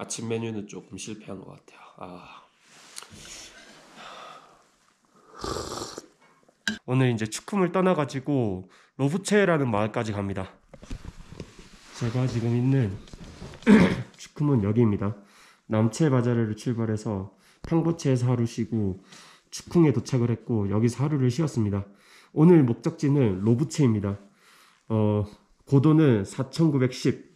아침 메뉴는 조금 실패한 것 같아요. 아. 오늘 이제 축쿰을 떠나가지고 로부체라는 마을까지 갑니다. 제가 지금 있는 축쿰은 여기입니다. 남체 바자르를 출발해서 탕보체에서 하루 쉬고 축쿵에 도착을 했고 여기서 하루를 쉬었습니다. 오늘 목적지는 로부체입니다. 어, 고도는 4910.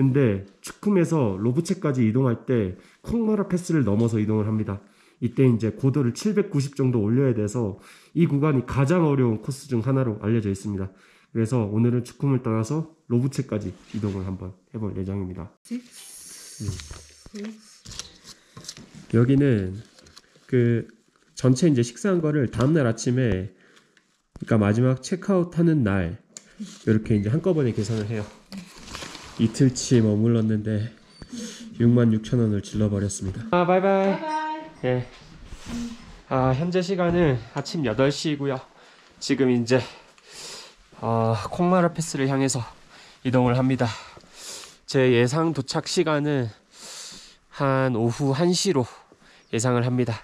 근데 축쿰에서 로부체까지 이동할 때 콩마라 패스를 넘어서 이동을 합니다. 이때 이제 고도를 790 정도 올려야 돼서 이 구간이 가장 어려운 코스 중 하나로 알려져 있습니다. 그래서 오늘은 축쿰을 떠나서 로부체까지 이동을 한번 해볼 예정입니다. 음. 여기는 그 전체 이제 식사한 거를 다음날 아침에 그러니까 마지막 체크아웃 하는 날 이렇게 이제 한꺼번에 계산을 해요. 이틀치 머물렀는데 6만 6천 원을 질러버렸습니다. 아 바이바이. 바이바이. 예. 아 현재 시간은 아침 8시고요. 지금 이제 아, 콩마라 패스를 향해서 이동을 합니다. 제 예상 도착 시간은 한 오후 1시로 예상을 합니다.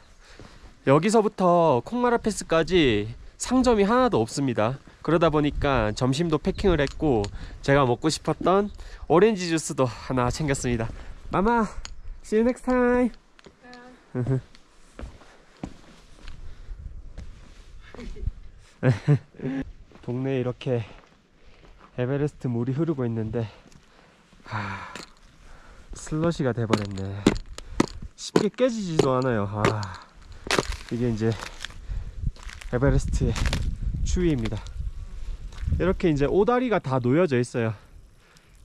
여기서부터 콩마라 패스까지 상점이 하나도 없습니다. 그러다 보니까 점심도 패킹을 했고 제가 먹고 싶었던 오렌지 주스도 하나 챙겼습니다. 마마, see you next time. 동네에 이렇게 에베레스트 물이 흐르고 있는데 아, 슬러시가 돼버렸네. 쉽게 깨지지도 않아요. 아, 이게 이제 에베레스트의 추위입니다. 이렇게 이제 오다리가 다 놓여져 있어요.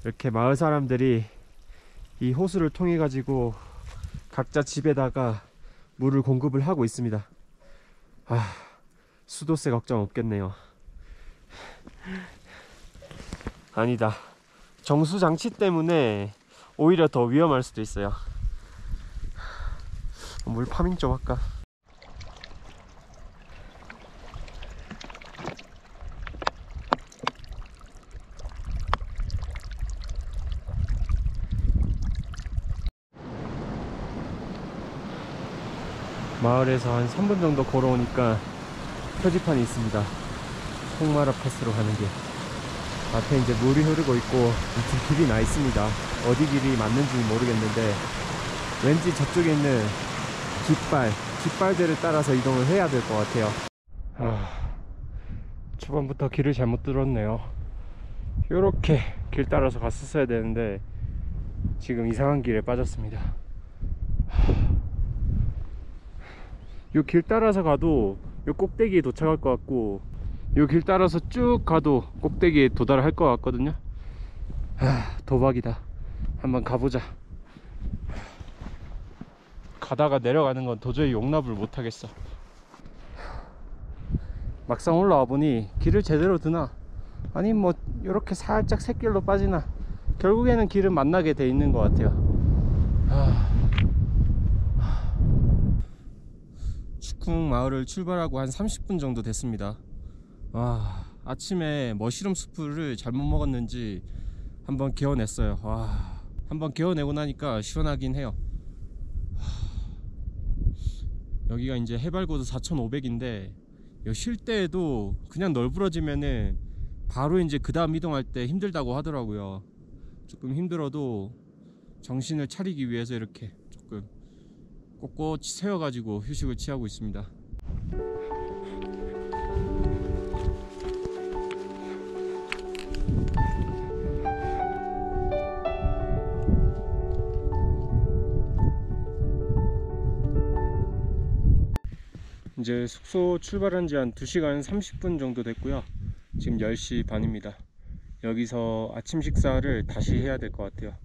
이렇게 마을 사람들이 이 호수를 통해 가지고 각자 집에다가 물을 공급을 하고 있습니다. 아, 수도세 걱정 없겠네요. 아니다. 정수 장치 때문에 오히려 더 위험할 수도 있어요. 물 파밍 좀 할까? 마을에서 한 3분 정도 걸어오니까 표지판이 있습니다. 콩마라 패스로 가는 길. 앞에 이제 물이 흐르고 있고 길이 나 있습니다. 어디 길이 맞는지는 모르겠는데 왠지 저쪽에 있는 깃발, 깃발들을 따라서 이동을 해야 될 것 같아요. 아, 초반부터 길을 잘못 들었네요. 요렇게 길 따라서 갔었어야 되는데 지금 이상한 길에 빠졌습니다. 요길 따라서 가도 요 꼭대기에 도착할 것 같고 요길 따라서 쭉 가도 꼭대기에 도달할 것 같거든요. 아, 도박이다. 한번 가보자. 가다가 내려가는 건 도저히 용납을 못하겠어. 막상 올라와 보니 길을 제대로 드나? 아니 뭐 이렇게 살짝 샛길로 빠지나? 결국에는 길은 만나게 돼 있는 것 같아요. 아... 축쿵 마을을 출발하고 한 30분 정도 됐습니다. 와 아침에 머시룸 수프를 잘못 먹었는지 한번 개어냈어요. 와 한번 개어내고 나니까 시원하긴 해요. 여기가 이제 해발고도 4500인데 쉴 때에도 그냥 널브러지면은 바로 이제 그 다음 이동할 때 힘들다고 하더라고요. 조금 힘들어도 정신을 차리기 위해서 이렇게 꼿꼿이 세워가지고 휴식을 취하고 있습니다. 이제 숙소 출발한 지 한 2시간 30분 정도 됐고요. 지금 10시 반입니다. 여기서 아침 식사를 다시 해야 될 것 같아요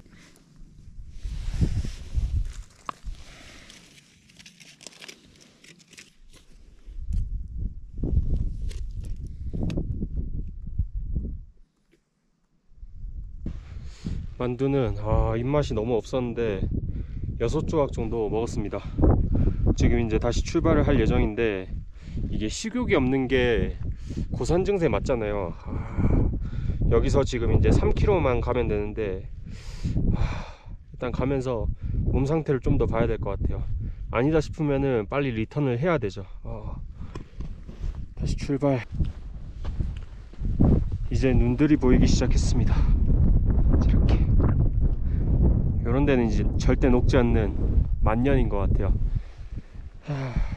만두는 아, 입맛이 너무 없었는데 6조각 정도 먹었습니다. 지금 이제 다시 출발을 할 예정인데 이게 식욕이 없는 게 고산 증세 맞잖아요. 아, 여기서 지금 이제 3km만 가면 되는데 아, 일단 가면서 몸 상태를 좀 더 봐야 될 것 같아요. 아니다 싶으면은 빨리 리턴을 해야 되죠. 어. 다시 출발. 이제 눈들이 보이기 시작했습니다 이런 데는 이제 절대 녹지 않는 만년인 것 같아요. 하...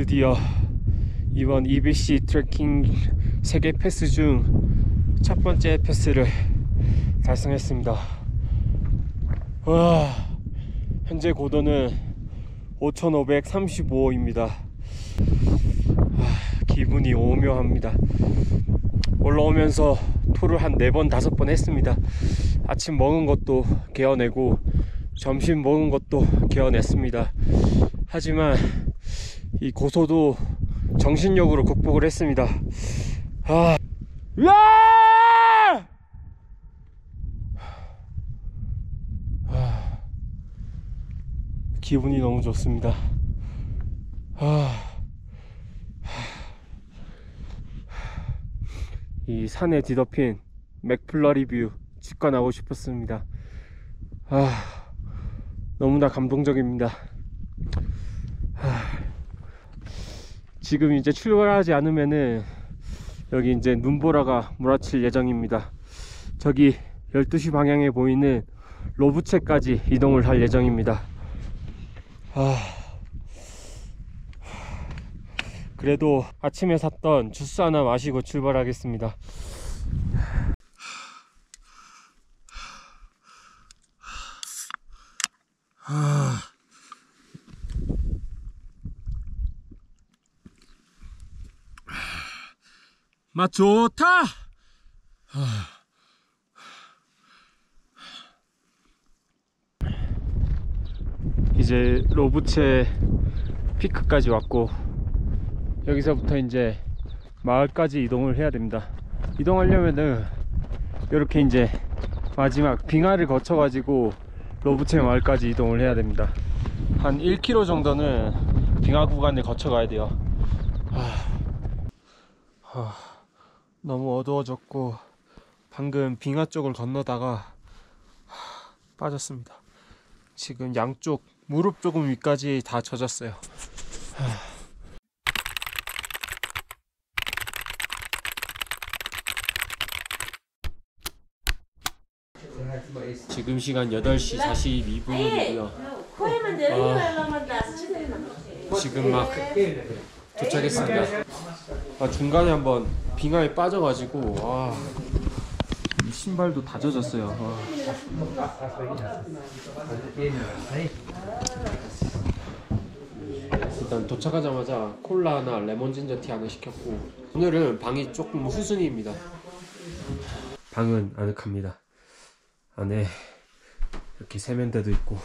드디어 이번 EBC 트레킹 세계 패스 중 첫 번째 패스를 달성했습니다. 와, 현재 고도는 5,535입니다. 기분이 오묘합니다. 올라오면서 토를 한 4번, 5번 했습니다. 아침 먹은 것도 개어내고 점심 먹은 것도 개어냈습니다. 하지만 이 고소도 정신력으로 극복을 했습니다. 아, 야! 아, 기분이 너무 좋습니다. 아, 이 산에 뒤덮인 맥플러리 view 직관하고 싶었습니다. 아, 너무나 감동적입니다. 아, 지금 이제 출발하지 않으면은 여기 이제 눈보라가 몰아칠 예정입니다. 저기 12시 방향에 보이는 로브체까지 이동을 할 예정입니다. 아, 그래도 아침에 샀던 주스 하나 마시고 출발하겠습니다. 맛 좋다. 이제 로부체 피크까지 왔고 여기서부터 이제 마을까지 이동을 해야 됩니다. 이동하려면은 이렇게 이제 마지막 빙하를 거쳐 가지고 로부체 마을까지 이동을 해야 됩니다. 한 1km 정도는 빙하 구간을 거쳐 가야 돼요. 하... 하... 너무 어두워졌고 방금 빙하 쪽을 건너다가 하... 빠졌습니다. 지금 양쪽 무릎 조금 위까지 다 젖었어요. 하... 지금 시간 8시 42분이고요. 아, 지금 막 도착했습니다. 아, 중간에 한번 빙하에 빠져가지고 아, 이 신발도 다 젖었어요. 아. 일단 도착하자마자 콜라 하나, 레몬 진저 티 하나 시켰고 오늘은 방이 조금 후순위입니다. 방은 아늑합니다. 안에 이렇게 세면대도 있고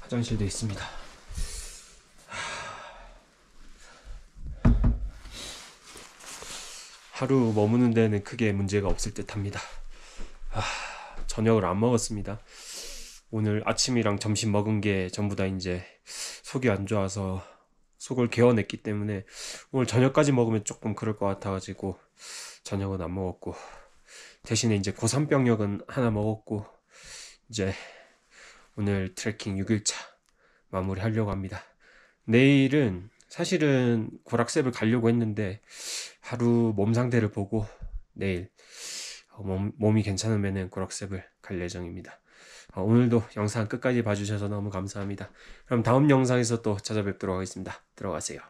화장실도 있습니다. 하루 머무는 데는 크게 문제가 없을 듯 합니다. 아, 저녁을 안 먹었습니다. 오늘 아침이랑 점심 먹은 게 전부 다 이제 속이 안 좋아서 속을 개어냈기 때문에 오늘 저녁까지 먹으면 조금 그럴 것 같아가지고 저녁은 안 먹었고 대신에 이제 고산병력은 하나 먹었고 이제 오늘 트레킹 6일차 마무리 하려고 합니다. 내일은 사실은 고락셉을 가려고 했는데 하루 몸 상태를 보고 내일 몸, 몸이 괜찮으면 고락셉을 갈 예정입니다. 어, 오늘도 영상 끝까지 봐주셔서 너무 감사합니다. 그럼 다음 영상에서 또 찾아뵙도록 하겠습니다. 들어가세요.